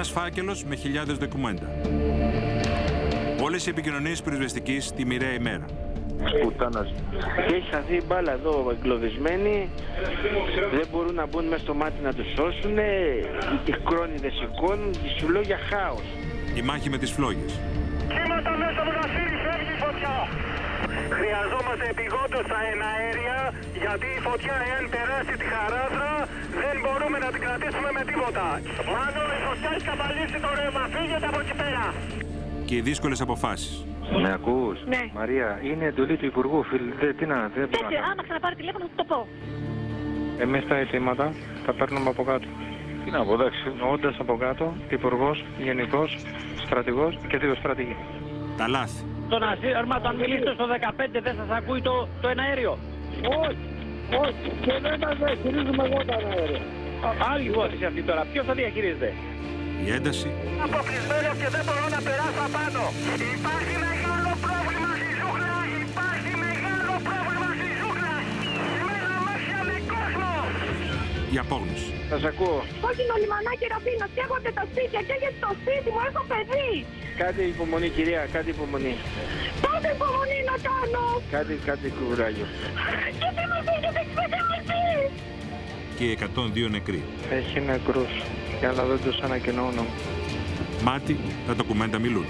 Ένας φάκελος με χιλιάδες δοκουμέντα. Όλες οι επικοινωνίες πυροσβεστικής τη μοιραία ημέρα. Πουτάνας. Και έχει χαθεί η μπάλα εδώ εγκλωβισμένη. Δεν μπορούν να μπουν μέσα στο μάτι να τους σώσουν. Οι κρόνιδες σηκώνουν. Σου λέω για χάος. Η μάχη με τις φλόγες. Κύματα μέσα από τα σύρι φεύγει η φωτιά. Χρειαζόμαστε επιγόντως τα εναέρια γιατί η φωτιά εάν περάσει τη χαράδρα δεν μπορούμε να την κρατήσουμε με τίποτα. Μάνο η φωτιά έχει καβαλήσει το ρεύμα. Φύγετε από εκεί πέρα. Και οι δύσκολες αποφάσεις. Με ακούς; Ναι. Μαρία, είναι εντολή του Υπουργού. Φίλ, δεν, τι να, δεν μπορώ Έτσι, να κάνω. άμα ξαναπάρει τηλέφωνο θα το πω. Εμείς τα αιτήματα τα παίρνουμε από κάτω. Τι να πω, εντάξει. Όντας από κάτω, υπουργός, γενικός, στρατηγός και δύο στρατηγοί. Τα λάθη. Στον ασύρμα, αν μιλήσετε στο 15, δεν σας ακούει το, το εναέριο. Όχι, όχι. Και δεν τα διαχειρίζουμε εγώ τα αέρια. Άλλη υπόθεση αυτή τώρα. Ποιος θα διαχειρίζεται; Η ένταση Αποκλεισμένος και δεν μπορώ να περάσω απάνω. Υπάρχει μεγάλο πρόβλημα στη ζούγκλα. Υπάρχει μεγάλο πρόβλημα στη ζούγκλα. Μένα μάτια με κόσμο. η απόγνωση. Θα σ' ακούω. Όχι το λιμανάκι Ραφίνο, καίγονται τα σπίτια, καίγεται το σπίτι μου, έχω παιδί. Κάντε υπομονή, κυρία, κάντε υπομονή. Πότε υπομονή να κάνω. Κάντε, κάντε κουράγιο. Γιατί με πήγετε ξεχάσει. Και οι 102 νεκροί. Έχει νεκρούς, αλλά δεν τους ανακοινώνω. Μάτι, τα ντοκουμέντα μιλούν.